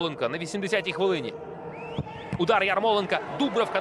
Ярмоленка на 80-й хвилині. Удар Ярмоленка. Дубровка